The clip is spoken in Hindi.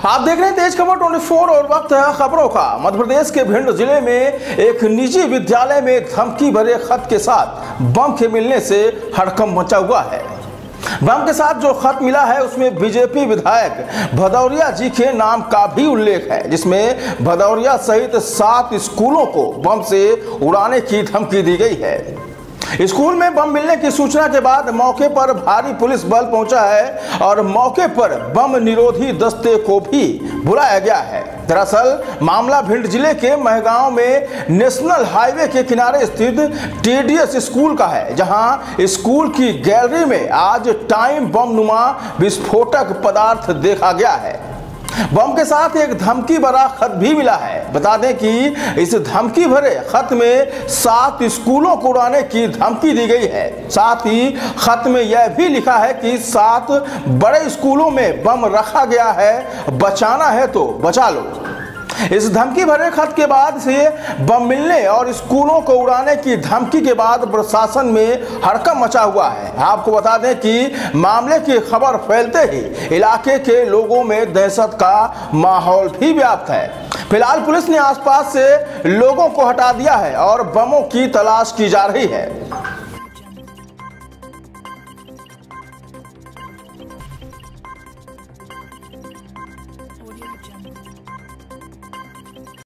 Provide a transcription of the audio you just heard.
आप देख रहे हैं तेज खबर 24 और वक्त है खबरों का। मध्य प्रदेश के भिंड ज़िले में एक निजी विद्यालय में धमकी भरे खत के साथ बम के मिलने से हड़कंप मचा हुआ है। बम के साथ जो खत मिला है, उसमें बीजेपी विधायक भदौरिया जी के नाम का भी उल्लेख है, जिसमें भदौरिया सहित सात स्कूलों को बम से उड़ाने की धमकी दी गई है। स्कूल में बम मिलने की सूचना के बाद मौके पर भारी पुलिस बल पहुँचा है और मौके पर बम निरोधी दस्ते को भी बुलाया गया है। दरअसल, मामला भिंड ज़िले के महगांव में नेशनल हाईवे के किनारे स्थित टीडीएस स्कूल का है, जहाँ स्कूल की गैलरी में आज टाइम बम नुमा विस्फोटक पदार्थ देखा गया है। बम के साथ एक धमकी भरा खत भी मिला है। बता दें कि इस धमकी भरे खत में सात स्कूलों को उड़ाने की धमकी दी गई है। साथ ही खत में यह भी लिखा है कि सात बड़े स्कूलों में बम रखा गया है। बचाना है तो बचा लो। इस धमकी भरे खत के बाद से बम मिलने और स्कूलों को उड़ाने की धमकी के बाद प्रशासन में हड़कम मचा हुआ है। आपको बता दें कि मामले की खबर फैलते ही इलाके के लोगों में दहशत का माहौल भी व्याप्त है। फ़िलहाल पुलिस ने आसपास से लोगों को हटा दिया है और बमों की तलाश की जा रही है।